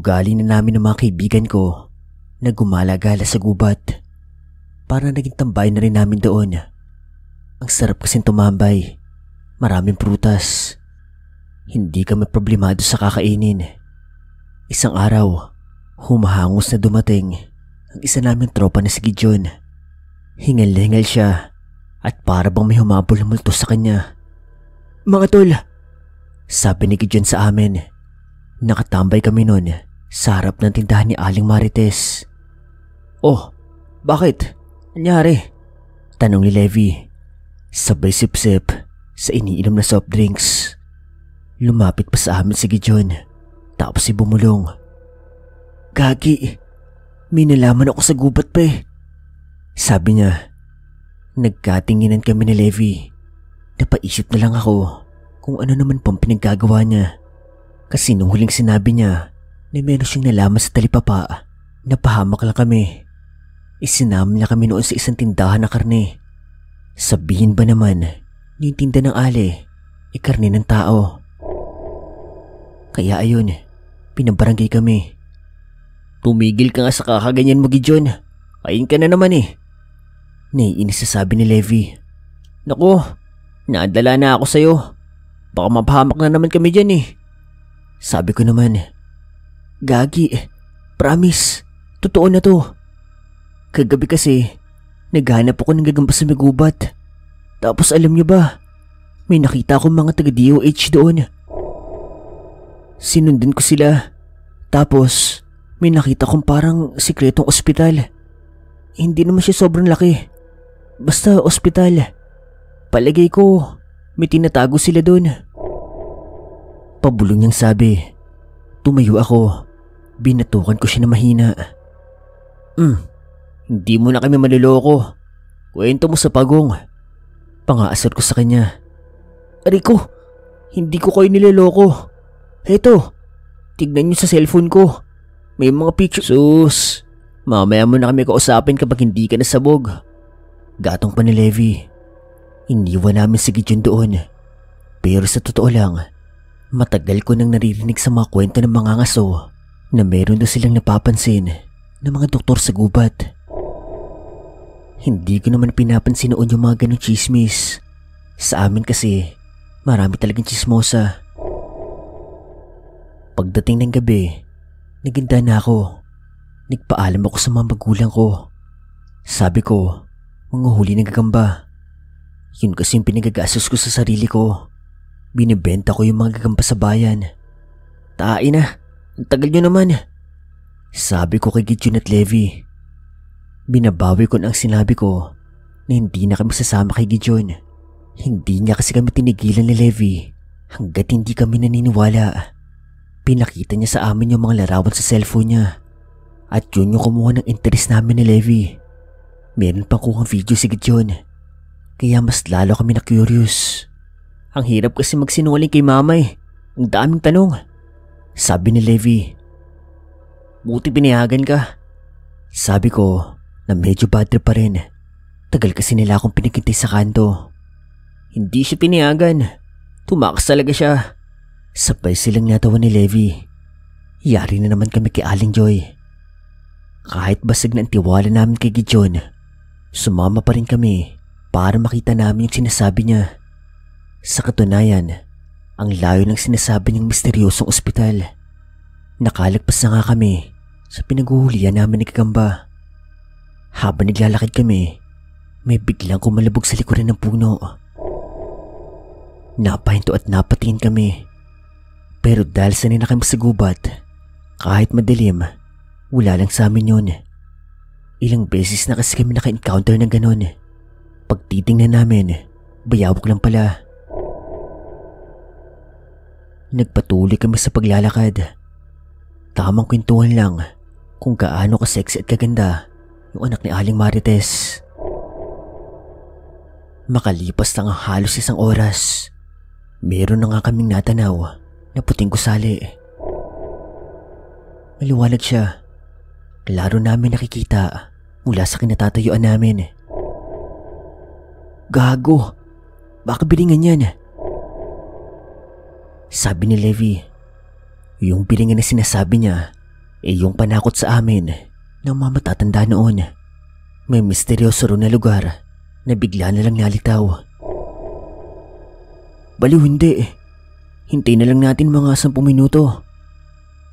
ugali na namin ng mga kaibigan ko na gumalagala sa gubat. Para naging tambay na rin namin doon. Ang sarap kasing tumambay. Maraming prutas. Hindi kami problemado sa kakainin. Isang araw, humahangos na dumating ang isa naming tropa na si Gideon. Hingal na hingal siya at para bang may humabol multo sa kanya. Mga tol, sabi ni Gideon sa amin. Nakatambay kami noon sa harap ng tindahan ni Aling Marites. Oh, bakit? Anyari? Tanong ni Levi. Sabay sip-sip sa iniinom na soft drinks. Lumapit pa sa amin si Gideon. Tapos si bumulong. Gagi, may nalaman ako sa gubat pa eh. Sabi niya. Nagkatinginan kami ni Levi. Napaisip na lang ako kung ano naman pang pinaggagawa niya. Kasi nung huling sinabi niya na meron siyang nalaman sa talipapa, napahamak lang kami. Isinama niya kami noon sa isang tindahan na karne. Sabihin ba naman, yung tinda ng ale, ikarne ng tao. Kaya ayun, pinabarangay kami. Tumigil ka nga sa kakaganyan mo, Gideon. Kain ka na naman eh. Naiinis sa sabi ni Levi. Naku, naadala na ako sa'yo. Baka mapahamak na naman kami dyan eh. Sabi ko naman, Gagi, promise, totoo na to. Kagabi kasi, naghanap ako ng gagamba sa magubat. Tapos alam niyo ba, may nakita akong mga taga DOH doon. Sinundan ko sila. Tapos, may nakita kong parang sikretong ospital. Hindi naman siya sobrang laki. Basta ospital. Palagay ko, may tinatago sila doon. Pabulong niyang sabi. Tumayo ako. Binatukan ko siya na mahina. Hmm, hindi mo na kami maliloko. Kwento mo sa pagong. Pangaasar ko sa kanya. Rico, hindi ko kayo niloloko. Heto, tignan niyo sa cellphone ko. May mga picture. Sus, mamaya mo na kami kausapin kapag hindi ka nasabog. Gatong pa ni Levi. Iniwan namin si Gideon doon. Pero sa totoo lang, matagal ko nang naririnig sa mga kwento ng mga ngaso na meron daw silang napapansin ng mga doktor sa gubat. Hindi ko naman pinapansin noon yung mga ganong chismis. Sa amin kasi, marami talagang chismosa. Pagdating ng gabi, naginda na ako. Nagpaalam ako sa mga magulang ko. Sabi ko, mga huli ng gagamba. Yun kasi yung pinagagastos ko sa sarili ko. Binibenta ko yung mga gagamba sa bayan. Tain na, ang tagal nyo naman. Sabi ko kay Gideon at Levi. Binabawi ko na ang sinabi ko na hindi na kami sasama kay Gideon. Hindi niya kasi kami tinigilan ni Levi hanggat hindi kami naniniwala. Pinakita niya sa amin yung mga larawan sa cellphone niya at yun yung kumuha ng interest namin ni Levi. Meron pang kuhang video si Gideon kaya mas lalo kami na curious. Ang hirap kasi magsinungaling kay mama eh. Ang daming tanong. Sabi ni Levi. Buti pinayagan ka. Sabi ko, na medyo bad trip pa rin. Tagal kasi nila akong pinagkintay sa kanto. Hindi siya pinayagan. Tumakas talaga siya. Sabay silang natawa ni Levi. Yari na naman kami kay Aling Joy. Kahit basag na ang tiwala namin kay Gideon, sumama pa rin kami para makita namin yung sinasabi niya. Sa katunayan, ang layo ng sinasabi niyang misteryosong ospital. Nakalagpas na nga kami sa pinaghuhulihan namin ni Kagamba. Habang naglalakad kami, may biglang kumalabog sa likuran ng puno. Napahinto at napatingin kami. Pero dahil sanay na kami sa gubat, kahit madilim, wala lang sa amin yun. Ilang beses na kasi kami naka-encounter ng ganon. Pagtitingnan namin, bayawak lang pala. Nagpatuloy kami sa paglalakad. Tamang kwentuhan lang kung gaano ka sexy at kaganda yung anak ni Aling Marites. Makalipas na nga halos isang oras, meron na nga kaming natanaw na puting gusali. Maliwanag siya. Klaro namin nakikita mula sa kinatatayuan namin. Gago! Baka bilingan yan. Sabi ni Levi, yung bilingan na sinasabi niya Eh yung panakot sa amin ng mga matatanda noon. May misteryoso ro na lugar na bigla na lang nalitaw. Baliw hindi. Hintay na lang natin mga 10 minuto.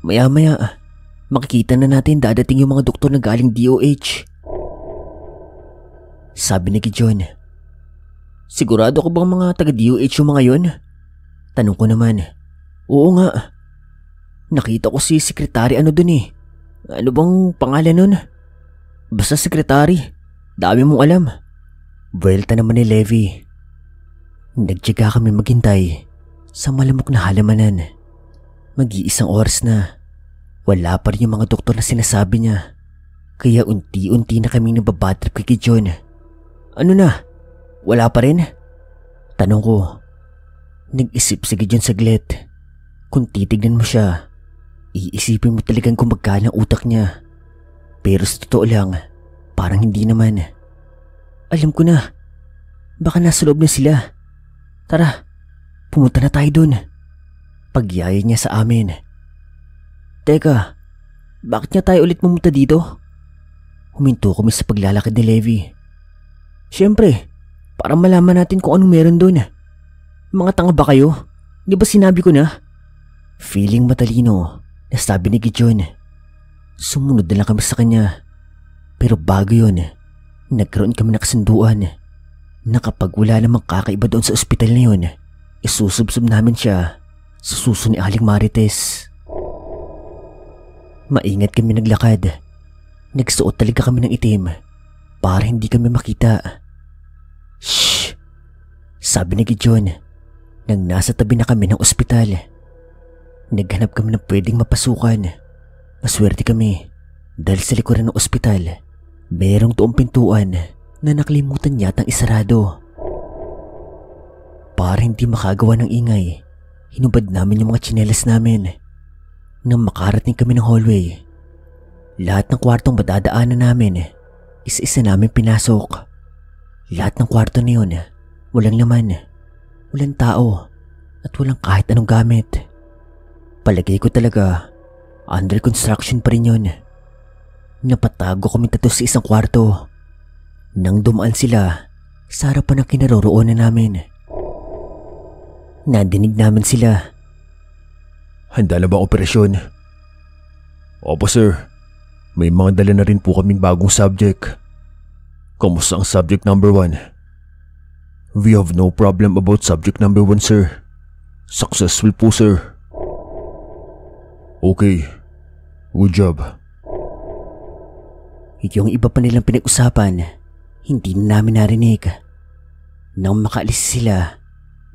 Maya-maya, makikita na natin dadating yung mga doktor na galing DOH. Sabi ni Gijon. Sigurado ko bang mga taga-DOH yung mga yon? Tanong ko naman. Oo nga. Nakita ko si sekretary ano dun eh. Ano bang pangalan nun? Basta sekretary. Dami mong alam. Vuelta naman ni Levi. Nagtyaga kami maghintay sa malamok na halamanan. Mag-iisang oras na. Wala pa rin yung mga doktor na sinasabi niya. Kaya unti-unti na kami nababatrip kay John. Ano na? Wala pa rin? Tanong ko. Nag-isip si John saglit. Kung titignan mo siya, iisipin mo talagang gumagana ang utak niya. Pero sa totoo lang, parang hindi naman. Alam ko na. Baka nasa loob na sila. Tara, pumunta na tayo dun. Pagyaya niya sa amin. Teka, bakit niya tayo ulit pumunta dito? Huminto kami sa paglalakad ni Levi. Siyempre, para malaman natin kung anong meron doon. Mga tanga ba kayo? Di ba sinabi ko na? Feeling matalino na sabi ni Gijon. Sumunod na lang kami sa kanya. Pero bago yun, nagkaroon kami ng kasunduan na kapag wala namang kakaiba doon sa ospital na yun, isusubsob namin siya sa suso ni Aling Marites. Maingat kami naglakad. Nagsuot talaga kami ng itim para hindi kami makita. Shh! Sabi ni Gijon nang nasa tabi na kami ng ospital. Naghanap kami ng pwedeng mapasukan. Maswerte kami dahil sa likuran ng ospital, merong tuong pintuan na nakalimutan yatang isarado. Para hindi makagawa ng ingay, hinubad namin yung mga tsinelas namin. Nang makarating kami ng hallway, lahat ng kwartong madadaanan namin, isa-isa namin pinasok. Lahat ng kwarto na yun, walang laman, walang tao, at walang kahit anong gamit. Palagay ko talaga, under construction pa rin yun. Napatago kami tato sa isang kwarto. Nang dumaan sila, sa harapan ng kinaroroonan namin. Nadinig namin sila. Handa na ba ang operasyon? Opo sir. May mga dala na rin po kaming bagong subject. Kamusta ang subject number one? We have no problem about subject number one sir. Successful po sir. Okay. Good job. Yung iba pa nilang pinag-usapan, hindi na namin narinig. Nang makaalis sila,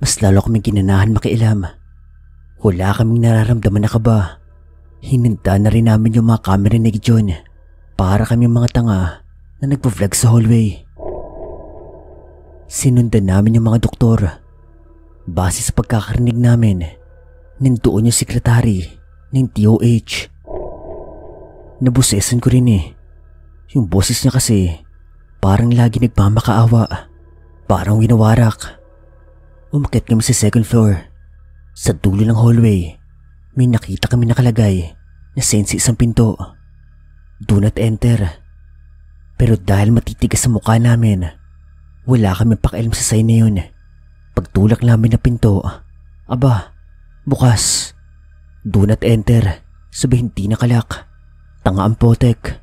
mas lalo kaming ginanahan makialam. Wala kaming nararamdaman na kaba. Hininta na rin namin yung mga camera ni John para kami mga tanga na nagpo-vlog sa hallway. Sinundan namin yung mga doktor. Base sa pagkakarinig namin, nandoon yung sekretary ng DOH. Nabusesan ko rin eh. Yung boses niya kasi parang lagi nagmamakaawa. Parang winawarak. Umakit kami sa second floor. Sa dulo ng hallway, may nakita kami nakalagay na sensi isang pinto. Do not enter. Pero dahil matitigas sa mukha namin, wala kami pakialam sa sign na yun. Pagtulak namin na pinto, aba, bukas. Do not enter. Sabi hindi nakalak. Tanga ang potek.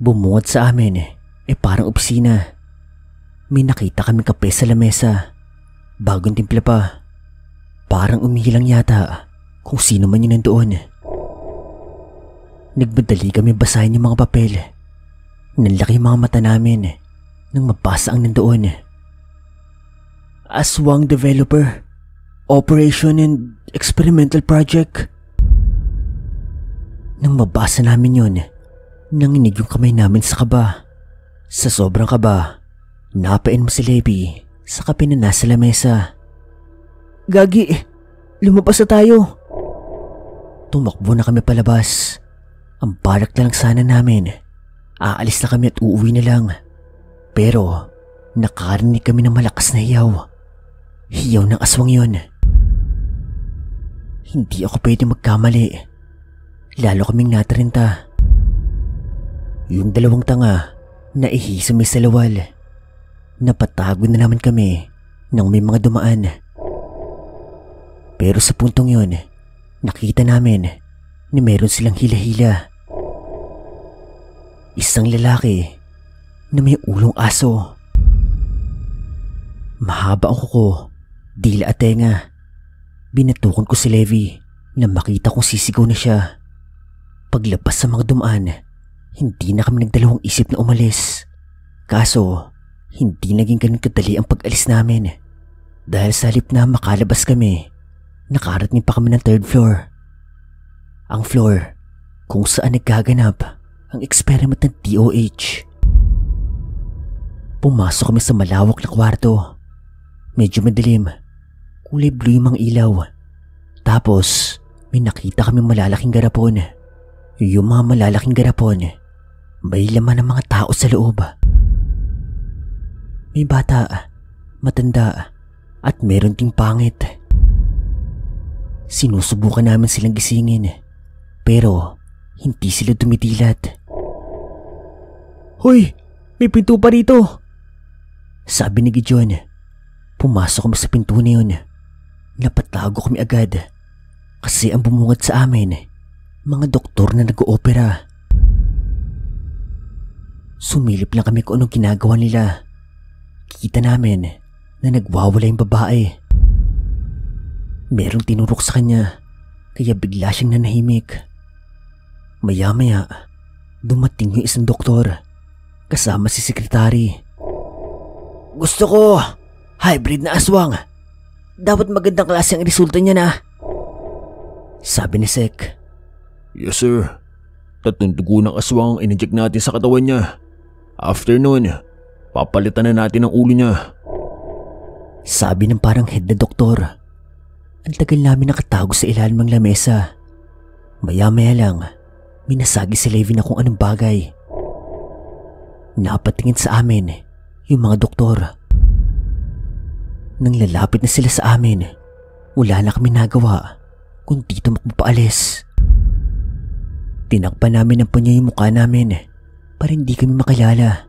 Bumungad sa amin, eh parang opisina. May nakita kami kape sa lamesa. Bagong timpla pa. Parang umihilang yata kung sino man yun nandoon. Nagmadali kami basahin yung mga papel. Nalaki yung mga mata namin nang mabasa ang nandoon. Aswang Developer Operation and Experimental Project. Nang mabasa namin yun, nanginig yung kamay namin sa kaba. Sa sobrang kaba, napain mo si Levi sa kape na nasa lamesa. Gagi, lumabas na tayo. Tumakbo na kami palabas. Ang balak na lang sana namin. Aalis na kami at uuwi na lang. Pero nakarinig kami ng malakas na hiyaw. Hiyaw ng aswang yon. Hindi ako pwede magkamali. lalo kaming natarenta. Yung dalawang tanga na ihi sa may salawal. Napatago na naman kami nang may mga dumaan. Pero sa puntong yon, nakita namin na meron silang hila-hila. Isang lalaki na may ulong aso. Mahaba ang kuko, dila at tenga. Binatukan ko si Levi na makita kong sisigaw na siya. Paglabas sa mga dumaan, hindi na kami nagdalawang isip na umalis. Kaso, hindi naging ganun kadali ang pag-alis namin. Dahil sa halip na makalabas kami, nakarating pa kami ng third floor. Ang floor kung saan nagkaganap ang experiment ng DOH. Pumasok kami sa malawak na kwarto. Medyo madilim. Kulay blue yung mga ilaw. Tapos, may nakita kami malalaking garapon. Yung mga malalaking garapon, may laman ng mga tao sa loob. May bata, matanda, at meron ding pangit. Sinusubukan namin silang gisingin, pero hindi sila dumitilat. Hoy, may pinto pa rito. Sabi ni Gideon. Pumasok kami sa pinto na yun. Napatago kami agad. Kasi ang bumungad sa amin, mga doktor na nag-oopera. Sumilip lang kami kung anong ginagawa nila. Kita namin na nagwawala yung babae. Merong tinurok sa kanya, kaya bigla siyang nanahimik. Maya-maya, dumating yung isang doktor, kasama si sekretary. Gusto ko Hybrid na aswang. Dapat magandang klase ang resulta niya na. Sabi ni Sek. Yes sir. Tatlong dugo ng aswang inject natin sa katawan niya. After nun, papalitan na natin ang ulo niya. Sabi ng parang head na doktor. Ang tagal namin nakatago sa ilalim ng lamesa. Maya-maya lang, minasagi si Levi na kung anong bagay. Napatingin sa amin yung mga doktor. Nang lalapit na sila sa amin, wala na kami nagawa kundi tumakbo paalis. Tinakpan namin ng punya yung mukha namin para hindi kami makilala.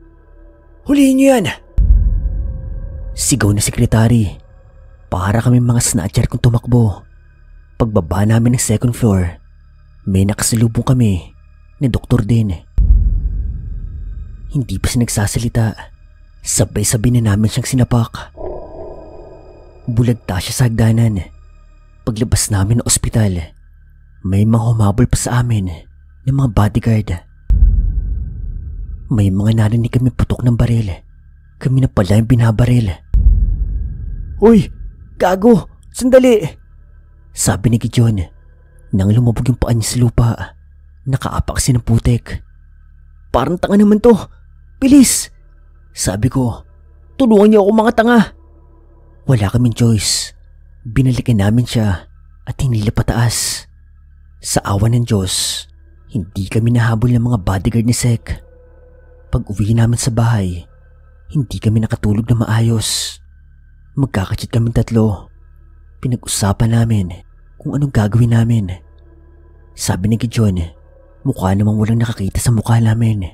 Hulihin niyo yan! Sigaw na sekretary. Para kami mga snatcher kung tumakbo. Pagbaba namin ng second floor, may nakasalubong kami na doktor din. Hindi pa siya nagsasalita. Sabay-sabay na namin siyang sinapak. Bulagta siya sa hagdanan. Paglabas namin ng ospital, may mga humabol pa sa amin ng mga bodyguard. May mga narinig kami putok ng baril. Kami na pala yung binabaril. Uy! Gago! Sandali! Sabi ni Gideon. Nang lumubog yung paa niya sa lupa, nakaapak kasi ng putek. Parang tanga naman to. Bilis! Sabi ko, tulungan niyo ako mga tanga. Wala kaming choice. Binalikan namin siya at hinila pataas. Sa awa ng Diyos, hindi kami nahabol ng mga bodyguard ni Sek. Pag uwi namin sa bahay, hindi kami nakatulog na maayos. Magkakachit kami tatlo. Pinag-usapan namin kung anong gagawin namin. Sabi ni Gideon, mukha namang walang nakakita sa mukha namin.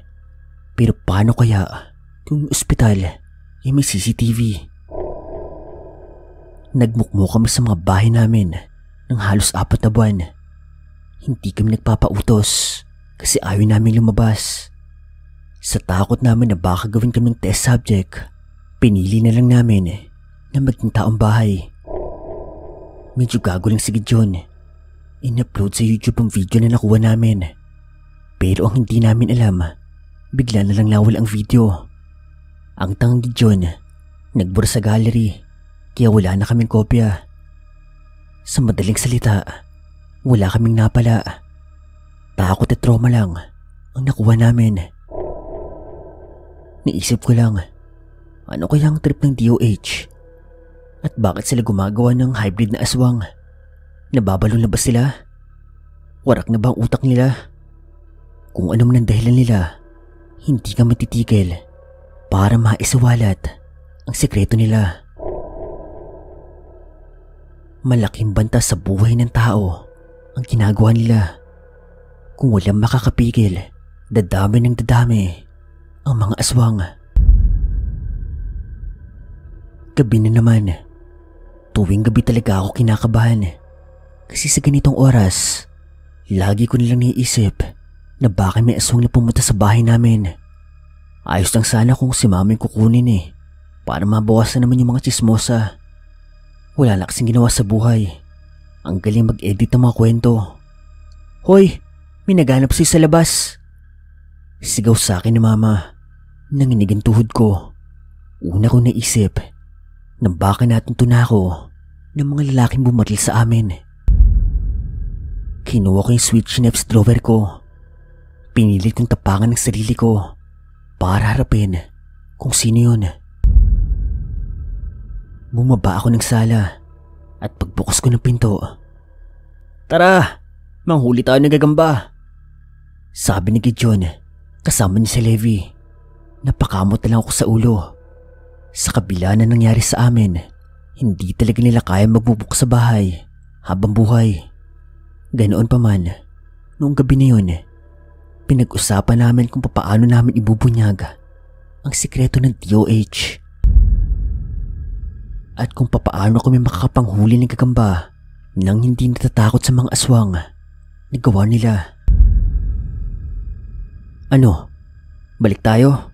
Pero paano kaya kung ospital ay may CCTV? Nagmukmo kami sa mga bahay namin ng halos apat na buwan. Hindi kami nagpapautos kasi ayaw namin lumabas. Sa takot namin na baka gawin kaming test subject, pinili na lang namin na maging taong bahay. Medyo gago lang si Gideon. In-upload sa YouTube ang video na nakuha namin. Pero ang hindi namin alam, bigla na lang nawal ang video. Ang tangang Gideon, nagbura sa gallery kaya wala na kaming kopya. Sa madaling salita, wala kaming napala. Takot at trauma lang ang nakuha namin. Naisip ko lang, ano kaya ang trip ng DOH? At bakit sila gumagawa ng hybrid na aswang? Nababalo na ba sila? Warak na ba ang utak nila? Kung ano man ang dahilan nila, hindi ka matitigil para maisawalat ang sekreto nila. Malaking banta sa buhay ng tao ang ginagawa nila. Kung walang makakapigil, dadami ng dadami ang mga aswang. Gabi na naman. Tuwing gabi talaga ako kinakabahan. Kasi sa ganitong oras, lagi ko nilang niisip na baka may aswang na pumunta sa bahay namin. Ayos lang sana kung si mami kukunin eh, para mabawasan naman yung mga chismosa. Wala na kasing ginawa sa buhay. Ang galing mag-edit ng mga kwento. Hoy, may naganap siya sa labas. Sigaw sa akin ni mama. Nanginig ang tuhod ko. Una ko naisip na baka natin tunako ng mga lalaking bumaril sa amin. Kinuha ko yung sweet schnapps drawer ko. Pinilit kong tapangan ng sarili ko para harapin kung sino yun. Bumaba ako ng sala at pagbukas ko ng pinto. Tara, manghuli tayo ng gagamba. Sabi ni Gideon, kasama niya si Levi. Napakamot na lang ako sa ulo. Sa kabila na nangyari sa amin, hindi talaga nila kaya magbubuk sa bahay habang buhay. Ganoon pa man, noong gabi na yun, pinag-usapan namin kung paano namin ibubunyag ang sikreto ng DOH. At kung papaano kami makakapanghuli ng gagamba nang hindi natatakot sa mga aswang na gawa nila. Ano? Balik tayo?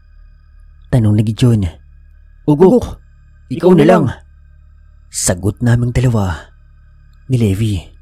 Tanong ni Gideon. Ugok, ikaw na lang. Sagot naming dalawa ni Levi.